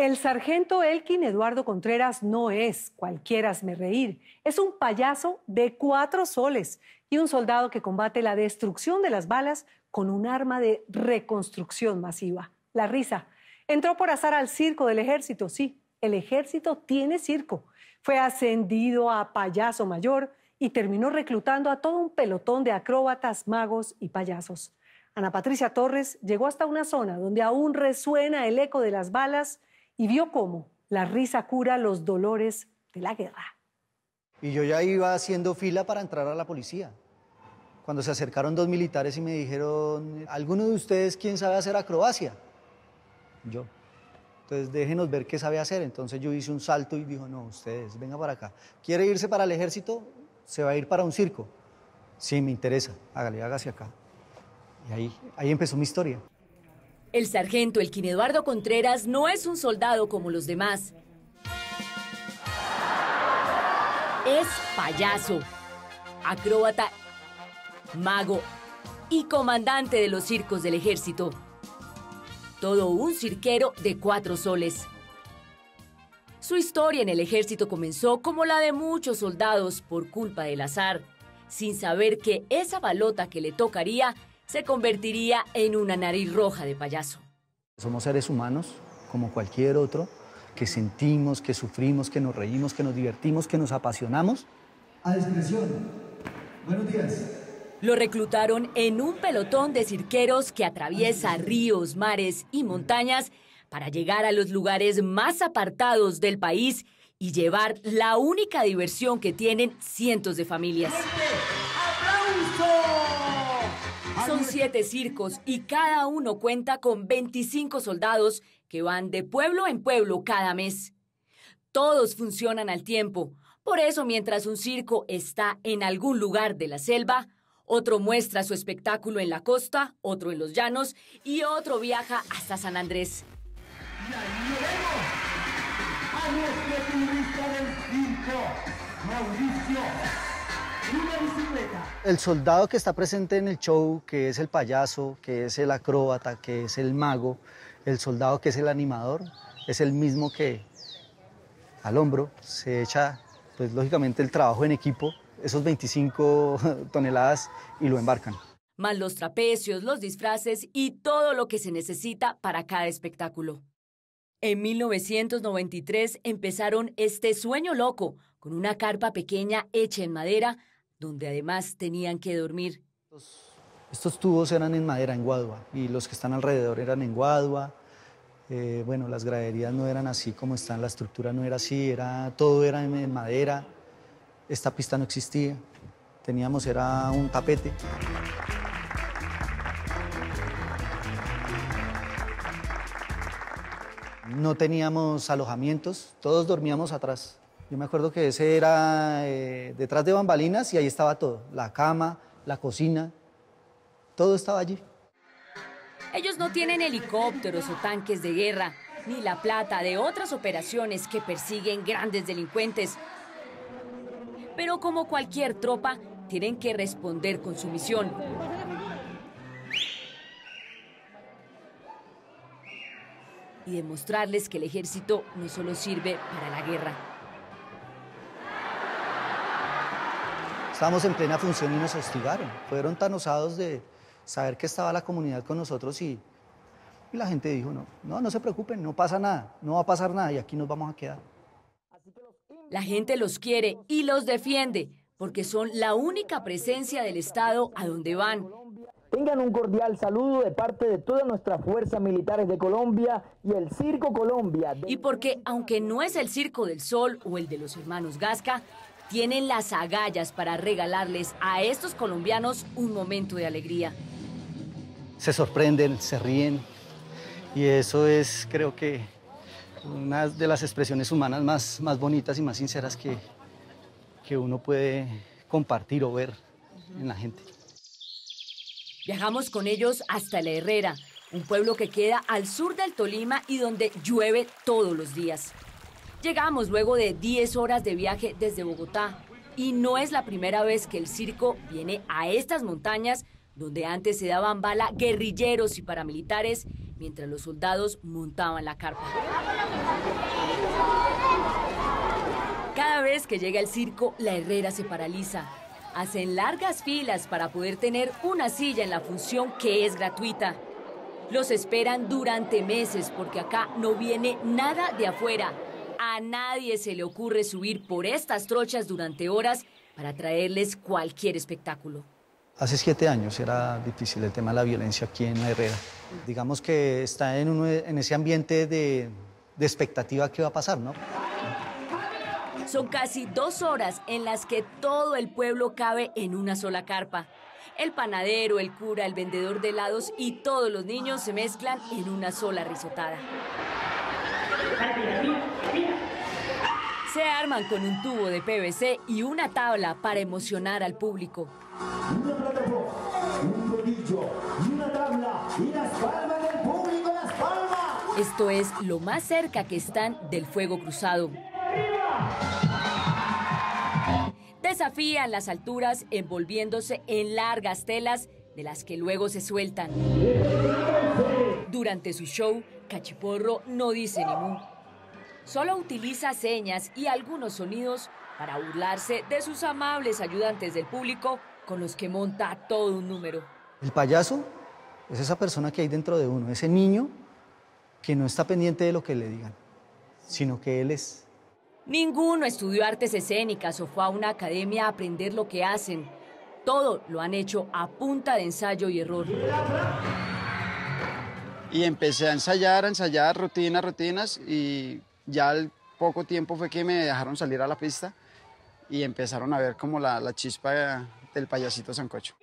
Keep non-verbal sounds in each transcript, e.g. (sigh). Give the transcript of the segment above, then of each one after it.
El sargento Elkin Eduardo Contreras no es cualquiera me reír, es un payaso de cuatro soles y un soldado que combate la destrucción de las balas con un arma de reconstrucción masiva, la risa. Entró por azar al circo del ejército, sí, el ejército tiene circo. Fue ascendido a payaso mayor y terminó reclutando a todo un pelotón de acróbatas, magos y payasos. Ana Patricia Torres llegó hasta una zona donde aún resuena el eco de las balas y vio cómo la risa cura los dolores de la guerra. Y yo ya iba haciendo fila para entrar a la policía. Cuando se acercaron dos militares y me dijeron, ¿alguno de ustedes quién sabe hacer acrobacia? Yo. Entonces déjenos ver qué sabe hacer. Entonces yo hice un salto y dijo, no, ustedes, venga para acá. ¿Quiere irse para el ejército? Se va a ir para un circo. Sí, me interesa. Hágale, hágase acá. Y ahí, ahí empezó mi historia. El sargento Elquín Eduardo Contreras no es un soldado como los demás. Es payaso, acróbata, mago y comandante de los circos del ejército. Todo un cirquero de cuatro soles. Su historia en el ejército comenzó como la de muchos soldados por culpa del azar, sin saber que esa balota que le tocaría se convertiría en una nariz roja de payaso. Somos seres humanos, como cualquier otro, que sentimos, que sufrimos, que nos reímos, que nos divertimos, que nos apasionamos. A discreción. Buenos días. Lo reclutaron en un pelotón de cirqueros que atraviesa ríos, mares y montañas para llegar a los lugares más apartados del país y llevar la única diversión que tienen cientos de familias. Son siete circos y cada uno cuenta con 25 soldados que van de pueblo en pueblo cada mes. Todos funcionan al tiempo. Por eso, mientras un circo está en algún lugar de la selva, otro muestra su espectáculo en la costa, otro en los llanos y otro viaja hasta San Andrés. Y a nuestro turista del circo, Mauricio el soldado que está presente en el show, que es el payaso, que es el acróbata, que es el mago, el soldado que es el animador, es el mismo que al hombro se echa, pues lógicamente el trabajo en equipo, esos 25 (laughs) toneladas y lo embarcan. Más los trapecios, los disfraces y todo lo que se necesita para cada espectáculo. En 1993 empezaron este sueño loco, con una carpa pequeña hecha en madera donde además tenían que dormir. Estos tubos eran en madera, en Guadua, y los que están alrededor eran en Guadua. Eh, bueno, las graderías no eran así como están, la estructura no era así, era, todo era en madera. Esta pista no existía, teníamos, era un tapete. No teníamos alojamientos, todos dormíamos atrás. Yo me acuerdo que ese era eh, detrás de bambalinas y ahí estaba todo, la cama, la cocina, todo estaba allí. Ellos no tienen helicópteros o tanques de guerra, ni la plata de otras operaciones que persiguen grandes delincuentes. Pero como cualquier tropa, tienen que responder con su misión. Y demostrarles que el ejército no solo sirve para la guerra, Estábamos en plena función y nos hostigaron. Fueron tan osados de saber que estaba la comunidad con nosotros y, la gente dijo, no, no, no se preocupen, no pasa nada, no va a pasar nada y aquí nos vamos a quedar. La gente los quiere y los defiende porque son la única presencia del Estado a donde van. Tengan un cordial saludo de parte de todas nuestras fuerzas militares de Colombia y el Circo Colombia. Y porque, aunque no es el Circo del Sol o el de los hermanos Gasca, tienen las agallas para regalarles a estos colombianos un momento de alegría. Se sorprenden, se ríen y eso es, creo que, una de las expresiones humanas más, más bonitas y más sinceras que, que uno puede compartir o ver en la gente. Viajamos con ellos hasta La Herrera, un pueblo que queda al sur del Tolima y donde llueve todos los días. Llegamos luego de 10 horas de viaje desde Bogotá y no es la primera vez que el circo viene a estas montañas donde antes se daban bala guerrilleros y paramilitares mientras los soldados montaban la carpa. Cada vez que llega el circo, la herrera se paraliza. Hacen largas filas para poder tener una silla en la función que es gratuita. Los esperan durante meses porque acá no viene nada de afuera, a nadie se le ocurre subir por estas trochas durante horas para traerles cualquier espectáculo. Hace siete años era difícil el tema de la violencia aquí en la Herrera. Digamos que está en, ese ambiente de, de expectativa que va a pasar, ¿no? Son casi dos horas en las que todo el pueblo cabe en una sola carpa. El panadero, el cura, el vendedor de helados y todos los niños se mezclan en una sola risotada. Se arman con un tubo de PVC y una tabla para emocionar al público. una plataforma, un rodillo y una tabla y las palmas del público, las palmas. Esto es lo más cerca que están del fuego cruzado. Desafían las alturas envolviéndose en largas telas de las que luego se sueltan. Durante su show, Cachiporro no dice ni mu. Solo utiliza señas y algunos sonidos para burlarse de sus amables ayudantes del público con los que monta todo un número. El payaso es esa persona que hay dentro de uno, ese niño que no está pendiente de lo que le digan, sino que él es. Ninguno estudió artes escénicas o fue a una academia a aprender lo que hacen. Todo lo han hecho a punta de ensayo y error. Y empecé a ensayar, a ensayar rutinas, rutinas y ya al poco tiempo fue que me dejaron salir a la pista y empezaron a ver como la, la chispa del payasito Sancocho.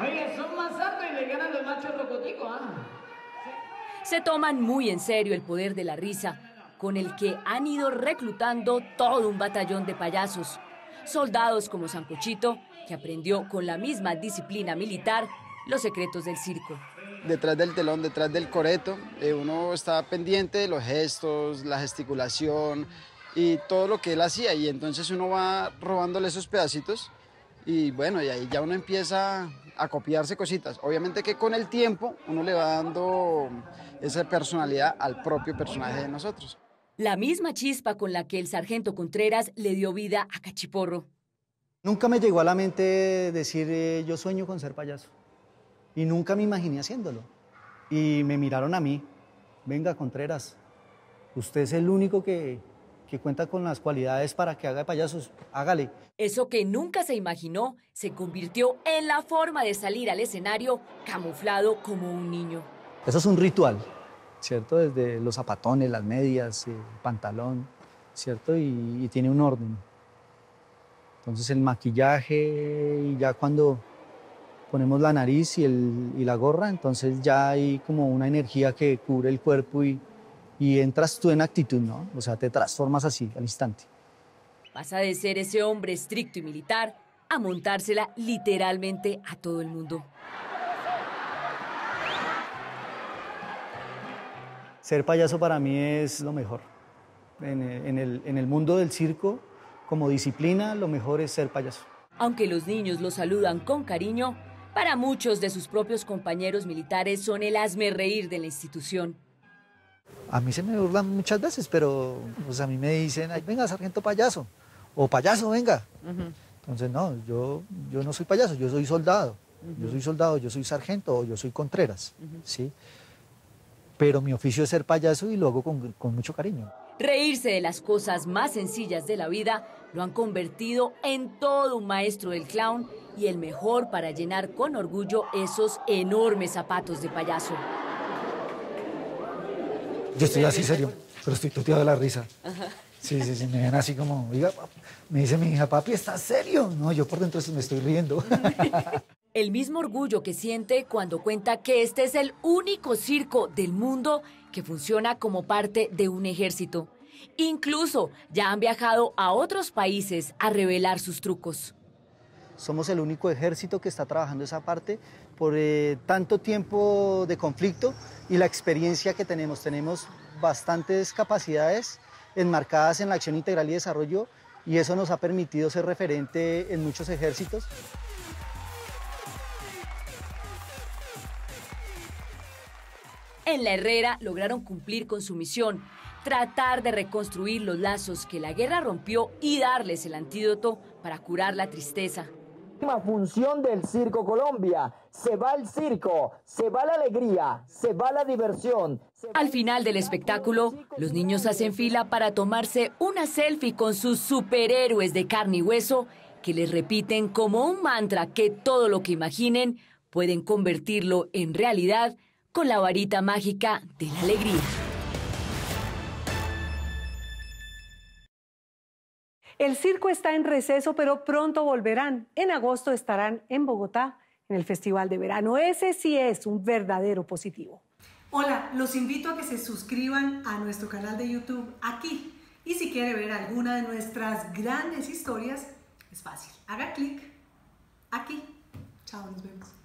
Oye, son más altos y le ganan los machos rocoticos, ¿ah? Se toman muy en serio el poder de la risa, con el que han ido reclutando todo un batallón de payasos. Soldados como Sancochito, que aprendió con la misma disciplina militar los secretos del circo. Detrás del telón, detrás del coreto, eh, uno está pendiente de los gestos, la gesticulación y todo lo que él hacía y entonces uno va robándole esos pedacitos y bueno, y ahí ya uno empieza a copiarse cositas. Obviamente que con el tiempo uno le va dando esa personalidad al propio personaje de nosotros. La misma chispa con la que el sargento Contreras le dio vida a Cachiporro. Nunca me llegó a la mente decir eh, yo sueño con ser payaso. Y nunca me imaginé haciéndolo. Y me miraron a mí, venga Contreras, usted es el único que, que cuenta con las cualidades para que haga de payasos, hágale. Eso que nunca se imaginó se convirtió en la forma de salir al escenario camuflado como un niño. Eso es un ritual, ¿cierto? Desde los zapatones, las medias, el pantalón, ¿cierto? Y, y tiene un orden. Entonces el maquillaje y ya cuando ponemos la nariz y, el, y la gorra, entonces ya hay como una energía que cubre el cuerpo y, y entras tú en actitud, ¿no? O sea, te transformas así al instante. Pasa de ser ese hombre estricto y militar a montársela literalmente a todo el mundo. Ser payaso para mí es lo mejor. En el, en el- en el mundo del circo, como disciplina, lo mejor es ser payaso. Aunque los niños lo saludan con cariño, para muchos de sus propios compañeros militares son el reír de la institución. A mí se me burlan muchas veces, pero pues, a mí me dicen, "Ay, venga, sargento payaso, o payaso, venga. Entonces, no, yo, yo no soy payaso, yo soy soldado. Yo soy soldado, yo soy sargento o yo soy Contreras, ¿sí? Pero mi oficio es ser payaso y lo hago con, con mucho cariño. Reírse de las cosas más sencillas de la vida lo han convertido en todo un maestro del clown y el mejor para llenar con orgullo esos enormes zapatos de payaso. Yo estoy así serio, pero estoy tuteado de la risa. Sí, sí, sí, me ven así como, oiga, me dice mi hija, papi, ¿estás serio? No, yo por dentro me estoy riendo. (laughs) El mismo orgullo que siente cuando cuenta que este es el único circo del mundo que funciona como parte de un ejército. Incluso ya han viajado a otros países a revelar sus trucos. Somos el único ejército que está trabajando esa parte por eh, tanto tiempo de conflicto y la experiencia que tenemos. Tenemos bastantes capacidades enmarcadas en la acción integral y desarrollo y eso nos ha permitido ser referente en muchos ejércitos. En la Herrera lograron cumplir con su misión, tratar de reconstruir los lazos que la guerra rompió y darles el antídoto para curar la tristeza. Última función del Circo Colombia. Se va el circo, se va la alegría, se va la diversión. Al final del espectáculo, los niños hacen fila para tomarse una selfie con sus superhéroes de carne y hueso que les repiten como un mantra que todo lo que imaginen pueden convertirlo en realidad con la varita mágica de la alegría. El circo está en receso, pero pronto volverán. En agosto estarán en Bogotá en el Festival de Verano. Ese sí es un verdadero positivo. Hola, los invito a que se suscriban a nuestro canal de YouTube aquí. Y si quiere ver alguna de nuestras grandes historias, es fácil. Haga clic aquí. Chao, nos vemos.